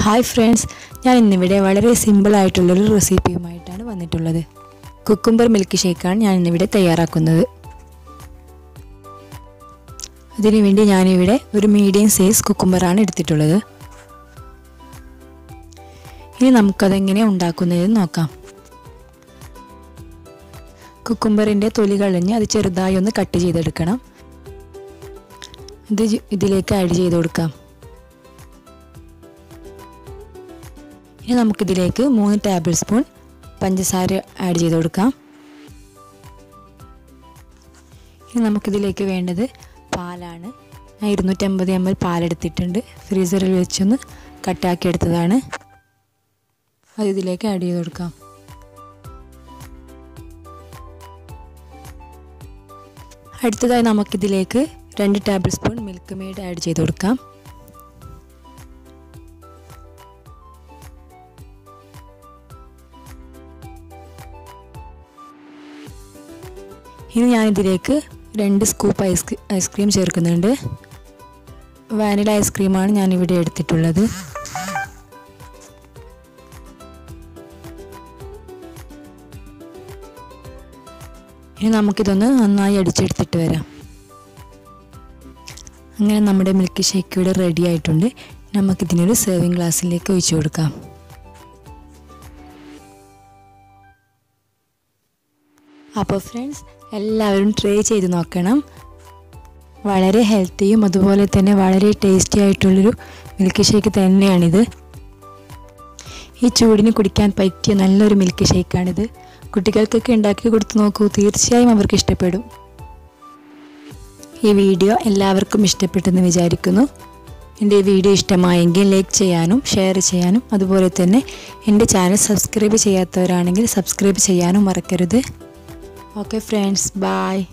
Hi friends ഞാൻ ഇന്നിവിടെ വളരെ സിമ്പിളായിട്ടുള്ളൊരു റെസിപ്പിയുമായിട്ടാണ് വന്നിട്ടുള്ളത്. കുക്കുംബർ മിൽക്ക് ഷേക്കാണ് ഞാൻ ഇന്നിവിടെ തയ്യാറാക്കുന്നത്. അതിനുവേണ്ടി ഞാനിവിടെ ഒരു മീഡിയം സൈസ് കുക്കുംബറാണ് എടുത്തിട്ടുള്ളത്. ഇനി നമുക്കതെങ്ങനെ ഉണ്ടാക്കുന്നതെന്ന് നോക്കാം. കുക്കുംബറിന്റെ തൊലി കളഞ്ഞ് അത് ചെറുതായി ഒന്ന് കട്ട് ചെയ്തെടുക്കണം. ഇത് ഇതിലേക്ക് ആഡ് ചെയ്ത് കൊടുക്കാം. ഇനി നമുക്കിതിലേക്ക് മൂന്ന് ടേബിൾ സ്പൂൺ പഞ്ചസാര ആഡ് ചെയ്ത് കൊടുക്കാം. ഇനി നമുക്കിതിലേക്ക് വേണ്ടത് പാലാണ്. ഞാൻ ഇരുന്നൂറ്റമ്പത് എം എൽ പാലെടുത്തിട്ടുണ്ട്. ഫ്രീസറിൽ വെച്ചൊന്ന് കട്ടാക്കി എടുത്തതാണ്. അത് ഇതിലേക്ക് ആഡ് ചെയ്ത് കൊടുക്കാം. അടുത്തതായി നമുക്കിതിലേക്ക് രണ്ട് tablespoon Milkmaid add ചെയ്ത് കൊടുക്കാം. ഇനി ഞാനിതിലേക്ക് രണ്ട് സ്കൂപ്പ് ഐസ് ഐസ്ക്രീം ചേർക്കുന്നുണ്ട്. വാനില ഐസ്ക്രീമാണ് ഞാനിവിടെ എടുത്തിട്ടുള്ളത്. ഇനി നമുക്കിതൊന്ന് നന്നായി അടിച്ചെടുത്തിട്ട് വരാം. അങ്ങനെ നമ്മുടെ മിൽക്ക് ഷേക്ക് ഇവിടെ റെഡി ആയിട്ടുണ്ട്. നമുക്കിതിനൊരു സെർവിങ് ഗ്ലാസ്സിലേക്ക് ഒഴിച്ചു കൊടുക്കാം. അപ്പോൾ ഫ്രണ്ട്സ് എല്ലാവരും ട്രൈ ചെയ്ത് നോക്കണം. വളരെ ഹെൽത്തിയും അതുപോലെ തന്നെ വളരെ ടേസ്റ്റി ആയിട്ടുള്ളൊരു മിൽക്ക് ഷേക്ക് തന്നെയാണിത്. ഈ ചൂടിന് കുടിക്കാൻ പറ്റിയ നല്ലൊരു മിൽക്ക് ഷേക്കാണിത് കുട്ടികൾക്കൊക്കെ ഉണ്ടാക്കി കൊടുത്തു നോക്കൂ തീർച്ചയായും അവർക്ക് ഇഷ്ടപ്പെടും. ഈ വീഡിയോ എല്ലാവർക്കും ഇഷ്ടപ്പെട്ടെന്ന് വിചാരിക്കുന്നു. എന്റെ വീഡിയോ ഇഷ്ടമായെങ്കിൽ ലൈക്ക് ചെയ്യാനും ഷെയർ ചെയ്യാനും അതുപോലെ തന്നെ എന്റെ ചാനൽ സബ്സ്ക്രൈബ് ചെയ്യാത്തവരാണെങ്കിൽ സബ്സ്ക്രൈബ് ചെയ്യാനും മറക്കരുത്. okay friends bye.